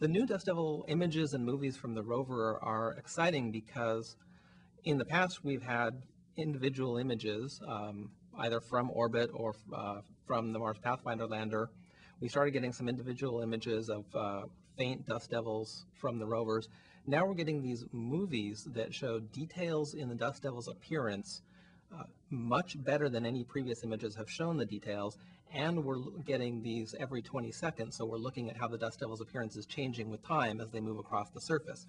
The new Dust Devil images and movies from the rover are exciting because in the past we've had individual images, um, either from orbit or uh, from the Mars Pathfinder lander. We started getting some individual images of uh, faint dust devils from the rovers. Now we're getting these movies that show details in the dust devil's appearance much better than any previous images have shown the details, and we're getting these every 20 seconds, so we're looking at how the dust devil's appearance is changing with time as they move across the surface.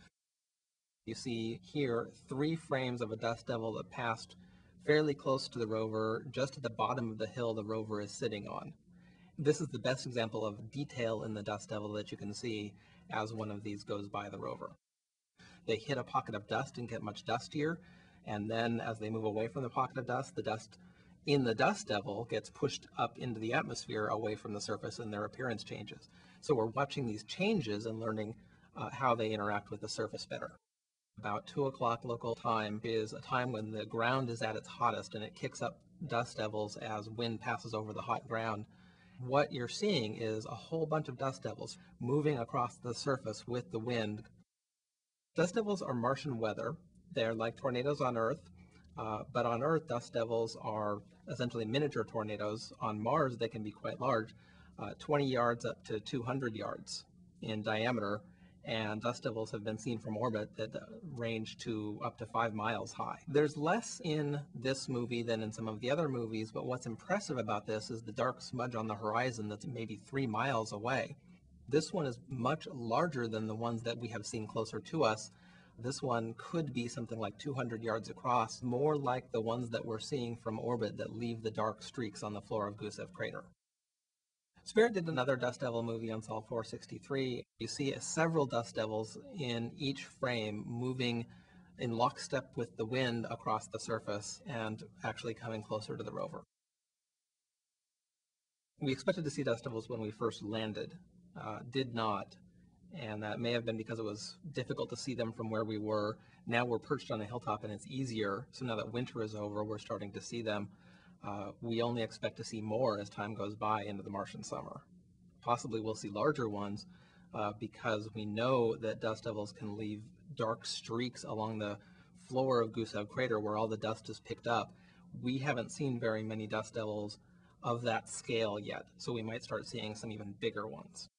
You see here three frames of a dust devil that passed fairly close to the rover, just at the bottom of the hill the rover is sitting on. This is the best example of detail in the dust devil that you can see as one of these goes by the rover. They hit a pocket of dust and get much dustier, and then as they move away from the pocket of dust, the dust in the dust devil gets pushed up into the atmosphere away from the surface and their appearance changes. So we're watching these changes and learning uh, how they interact with the surface better. About 2 o'clock local time is a time when the ground is at its hottest and it kicks up dust devils as wind passes over the hot ground. What you're seeing is a whole bunch of dust devils moving across the surface with the wind. Dust devils are Martian weather, they're like tornadoes on Earth, uh, but on Earth, dust devils are essentially miniature tornadoes. On Mars, they can be quite large, uh, 20 yards up to 200 yards in diameter, and dust devils have been seen from orbit that uh, range to up to five miles high. There's less in this movie than in some of the other movies, but what's impressive about this is the dark smudge on the horizon that's maybe three miles away. This one is much larger than the ones that we have seen closer to us, this one could be something like 200 yards across, more like the ones that we're seeing from orbit that leave the dark streaks on the floor of Gusev crater. Spirit did another Dust Devil movie on Sol 463. You see several Dust Devils in each frame moving in lockstep with the wind across the surface and actually coming closer to the rover. We expected to see Dust Devils when we first landed, uh, did not and that may have been because it was difficult to see them from where we were. Now we're perched on a hilltop and it's easier. So now that winter is over, we're starting to see them. Uh, we only expect to see more as time goes by into the Martian summer. Possibly we'll see larger ones uh, because we know that dust devils can leave dark streaks along the floor of Gusev crater where all the dust is picked up. We haven't seen very many dust devils of that scale yet, so we might start seeing some even bigger ones.